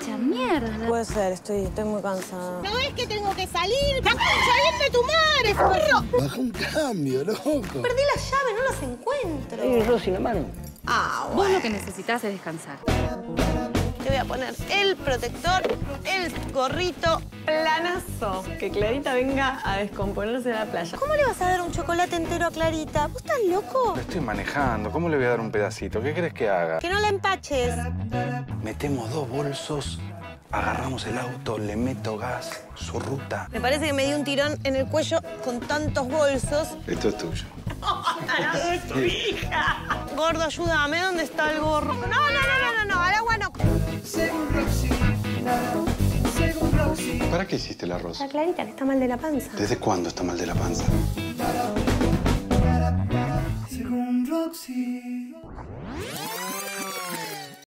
hecha mierda. Puede ser, estoy, estoy muy cansada. ¿No es que tengo que salir? ¡Ya de tu madre, perro! Baja un cambio, loco. Perdí las llaves, no las encuentro. Hay un sin la mano. Ah, Vos lo que necesitas es descansar. Te voy a poner el protector, el gorrito. Que Clarita venga a descomponerse en la playa. ¿Cómo le vas a dar un chocolate entero a Clarita? ¿Vos estás loco? Lo estoy manejando. ¿Cómo le voy a dar un pedacito? ¿Qué crees que haga? Que no la empaches. Metemos dos bolsos, agarramos el auto, le meto gas, su ruta. Me parece que me dio un tirón en el cuello con tantos bolsos. Esto es tuyo. es tu hija! Gordo, ayúdame. ¿Dónde está el gorro? No, no, no, no, no, no. Al agua no. ¿Para qué hiciste el arroz? A Clarita le está mal de la panza. ¿Desde cuándo está mal de la panza? Según Roxy.